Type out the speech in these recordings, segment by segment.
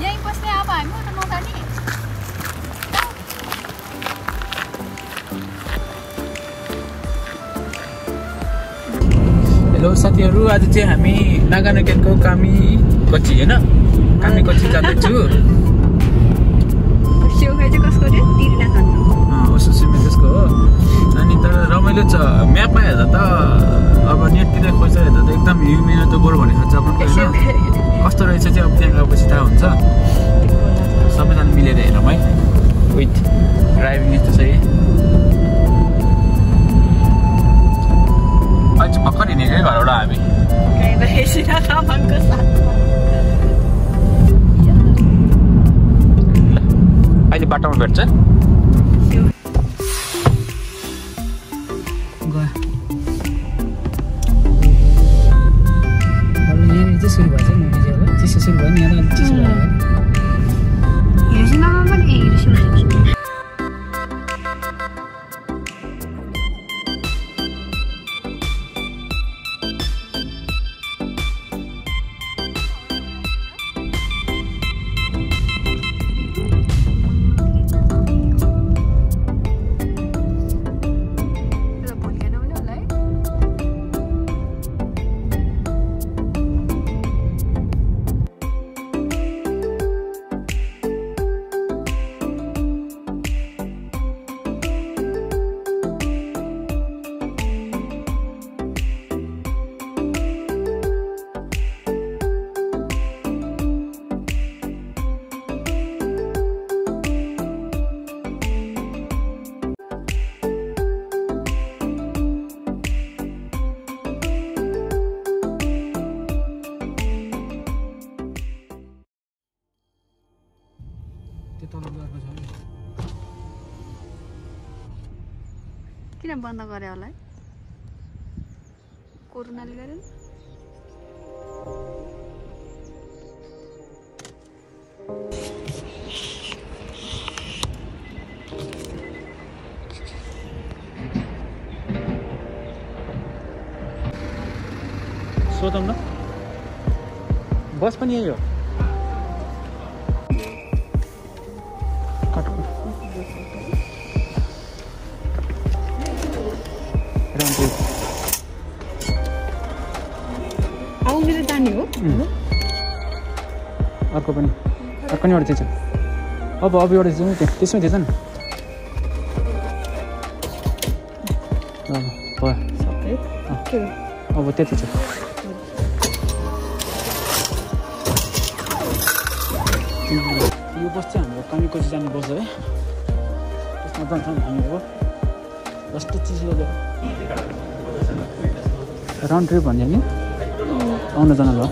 यहीँ बस्ने अब हामी उता नजाने हेलो साथीहरू आज चाहिँ हामी नागानाकेनको कामी कच्ची होइन कामी कच्ची जाँदैछु उसो सिमेन्टसको हो अनि तर रमाइलो छ म्यापमा हेर्दा त अब नेटतिर खोजेर हेर्दा त एकदम हिउँ त गोरु भनेको जापानको होइन कस्तो रहेछ चाहिँ अब त्यहाँ गएपछि थाहा हुन्छ सबैजना मिलेर हेरौँ है विथ ड्राइभिङ यस्तो छ है अहिले चाहिँ भर्खर हिँडेकै घरबाट हामी अहिले बाटोमा भेट्छ किन बन्द गरे होला है कोरोनाले गर्यो नि? सोधौँ न बस पनि यही हो जाने हो अर्को पनि अर्को नि एउटा चाहिँ छ अब अब एउटा चाहिँ त्यहाँ त्यसमै थिएछ नि अब भयो त्यति छ यो बस चाहिँ हाम्रो कामीकोची जाने बस है त्यसमा जान्छौँ हामी अब कस्तो चिज लग्यो राउन्ड ट्रिप भन्यो नि? आउनु जानु ल।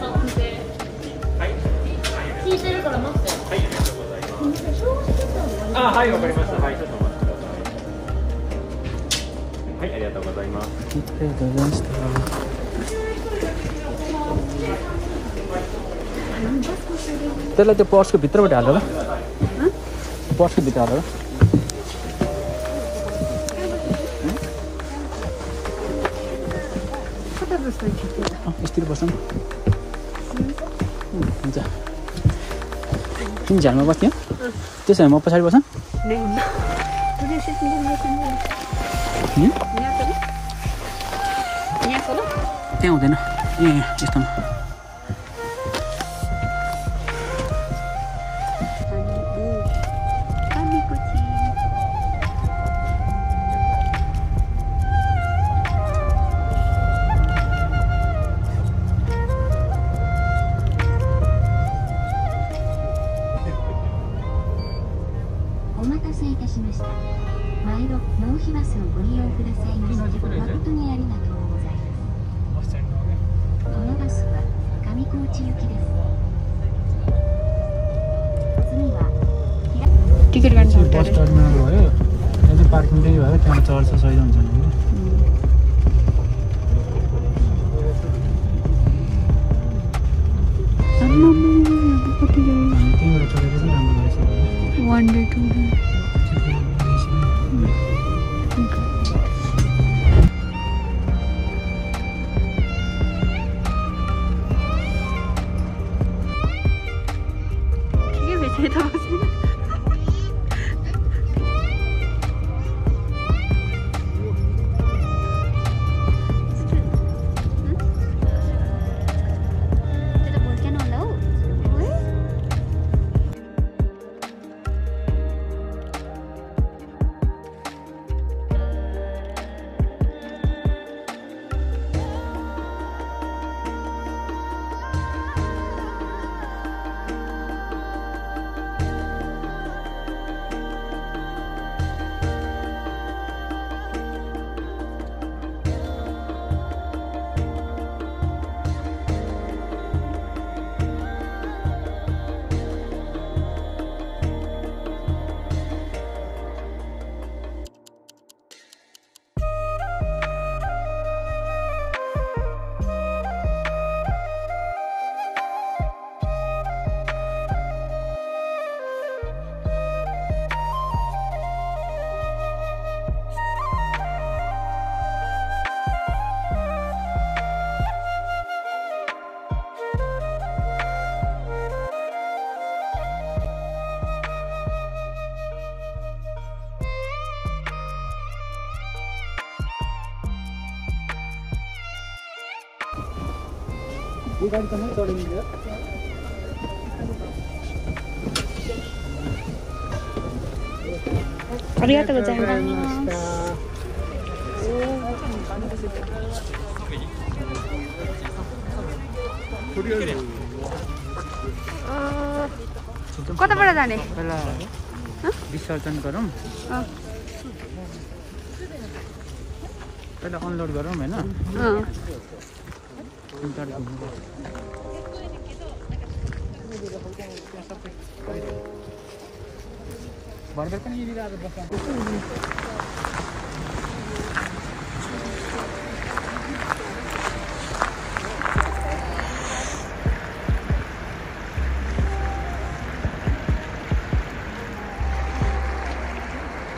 त्यसलाई त्यो पर्सको भित्रबाट हालेर पर्सको भित्र हालेर यस्तरी बस्छौँ हुन्छ। तिमी झ्यालमा बस्थ्यौ। त्यसो भए म पछाडि बस्छ। त्यहाँ हुँदैन। ए यस्तोमा। पार्किङ त्यही भयो त्यहाँ चढ्छ सहिलो यो गाडी त नै चढिन्छ arigatou gozaimasu कताबाट जाने पहिला विसर्जन गरौँ अँ, पहिला अनलोड गरौँ होइन 本当あると思います。Barber kan ini ada bahkan.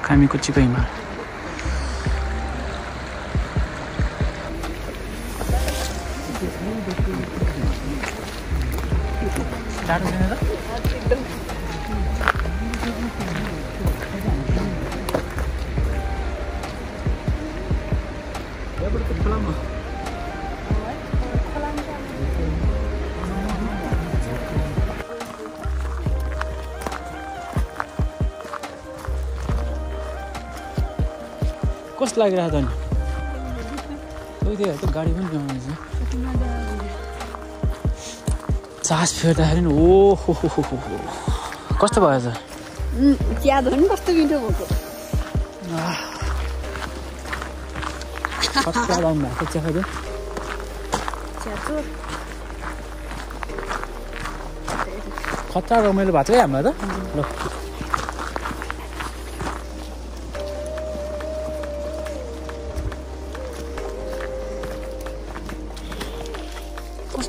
Kami kucing kau ini. कस्तो लागिरहेको त नि खोइ त्यो त गाडी पनि ल्याउनु चास फेर्दाखेरि नि ओ हो हो हो हो हो। कस्तो भयो त? उम्, चिया झन् कस्तो मिठो भएको। लाउनु चिया खतरा रमाइलो भएको छ है हामीलाई त? ल।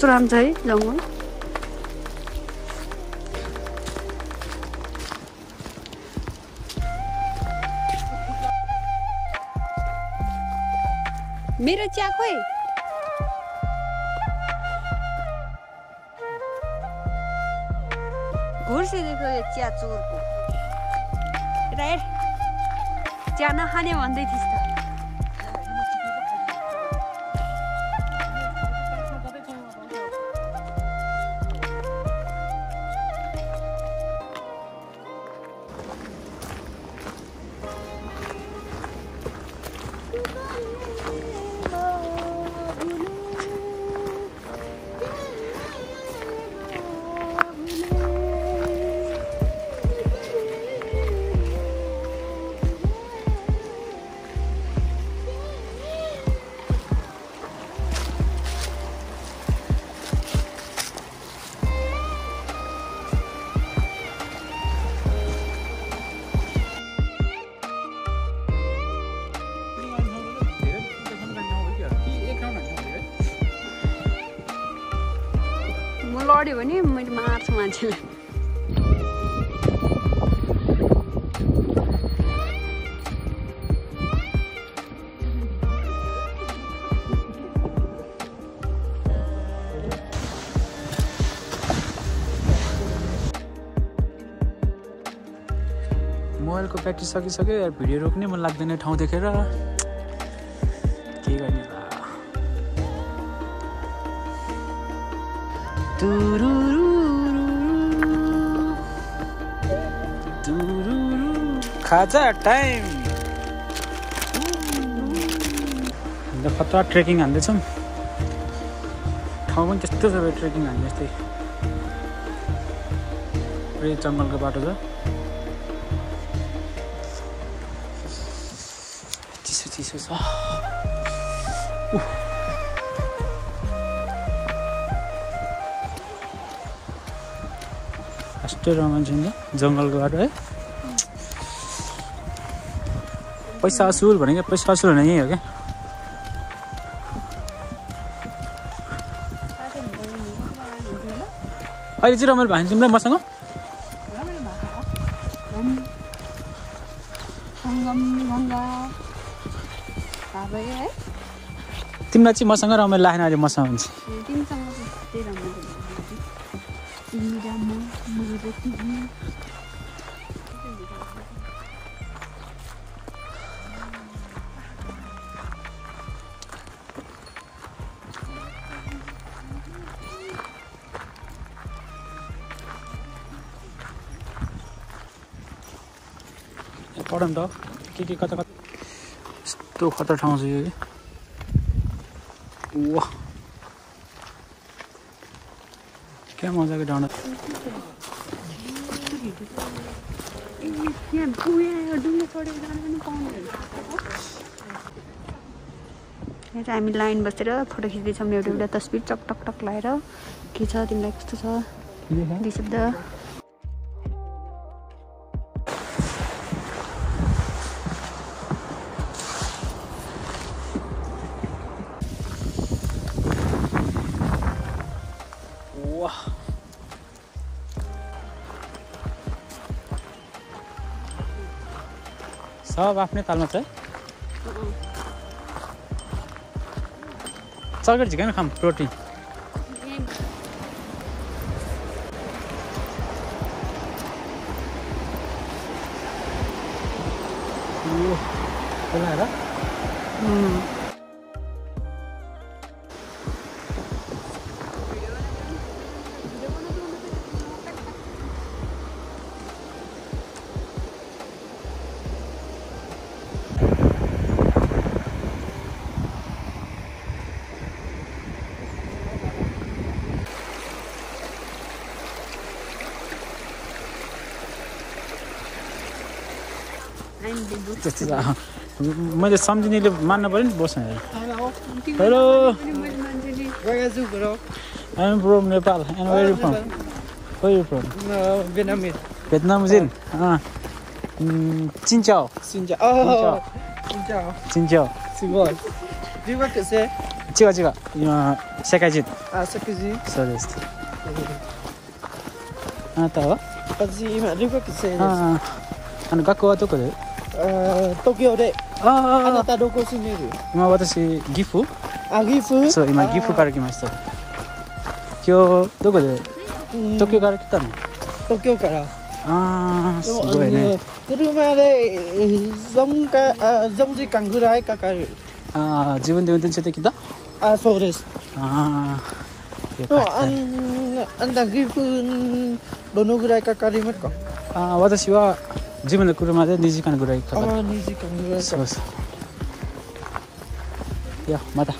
कस्तो राम्रो छ है जङ्गल मेरो चिया खोइ घुर्से देखो यो चिया चोरको यता हेर चिया नखाने भन्दै थिइस् लड्यो भने मैले मार्छु मान्छेलाई। मोबाइलको प्र्याक्टिस सकिसक्यो भिडियो रोक्नै मन लाग्दैन ठाउँ देखेर। खाजा टाइम खतरा ट्रेकिङ हान्दैछौँ ठाउँ पनि त्यस्तो छ ट्रेकिङ हान्ने जस्तै पुरै जङ्गलको बाटो छ चिसो चिसो छ कस्तो रमाइलो नि जङ्गलको बाटो है। पैसा असुल भनेको पैसा असुल भने यही हो क्या। अहिले चाहिँ रमाइलो भयो तिमीलाई मसँग। तिमीलाई चाहिँ मसँग रमाइलो लाग्ने अहिले मसँग हुन्छ। पढ नि त। के के कता कता यस्तो खतरा ठाउँ छ यो? कि वाह। क्या मजाको डाँडा हामी लाइन बसेर फोटो खिच्दैछौँ। एउटा एउटा तस्बिर टक टक टक लगाएर के छ तिमीलाई कस्तो छ? दुई शब्द सब आफ्नै तालमा छ चर्केट झिकेन खाम प्रोटिन। ओ, मैले सम्झिनेले मान्न पऱ्यो नि बस्ने hello I'm from Nepal and where are you from? Where are you from? No, Vietnam. Vietnam is in? Ah. Mm, Qingqiao. Qingqiao. Oh, Qingqiao. Qingqiao. Qingqiao. Do you work at say? 違う違う。今、世界人。あ、世界人そうです。あなたは私、今、留学生です。あの、学校はどこで東京でああなたどこ住んでる？今私岐阜？あ岐阜？そう今岐阜から来ました。今日どこで？東京から来たの？東京から。ああすごいね。車で4かあ4時間ぐらいかかる。ああ自分で運転してきたあそうです。ああよかった。あんあんた岐阜どのぐらいかかりますか？ああ私は自分の車で2時間ぐらいかかる。ああ2時間ぐらいそうそう。いやまた、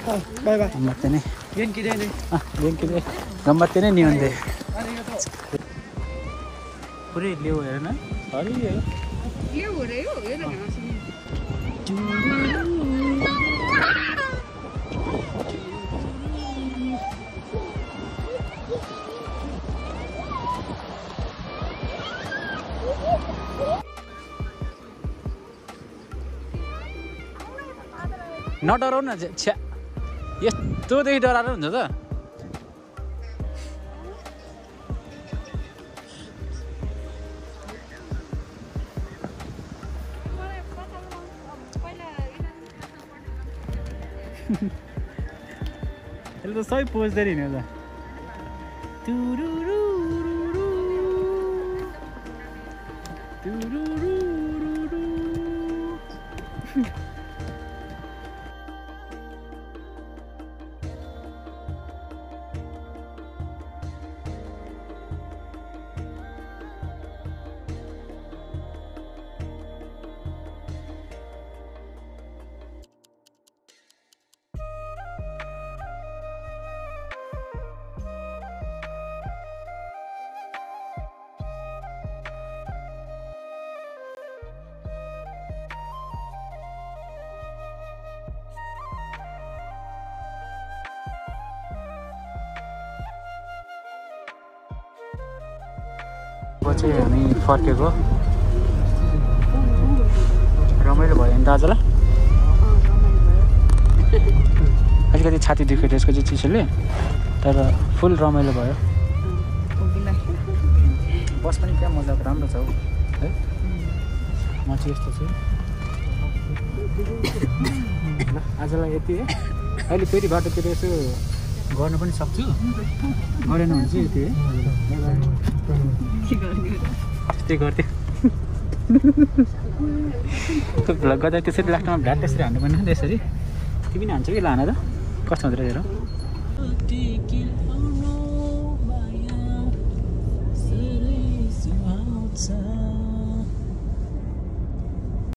バイバイ。頑張ってね。元気でね。あ元気で。頑張ってね日本で、ありがとう。これレオやらない？あれやレオやらない नडराउ न छ्या। यस्तोदेखि डराएर हुन्छ त। यसले त सबै पोज्दै हिँड्यो त। तुरुरुरुरु। चाहिँ हामी फर्केको। रमाइलो भयो नि दाजुलाई? अलिकति छाती दुख्यो त्यसको चाहिँ चिसोले तर फुल रमाइलो भयो। बस पनि क्या मजाको राम्रो छ हौ है? म चाहिँ यस्तो छु। आजलाई यति है। अहिले फेरि बाटोतिर यसो गर्नु पनि सक्छु। गरेन भने चाहिँ यति है। त्यस्तै गर्थ्यो। भ्लग गर्दा त्यसरी लास्टमा भ्याट त्यसरी हान्नु पर्ने नि त यसरी तिमी नि हान्छौ कि लान त? कस्तो हुँदो रहेछ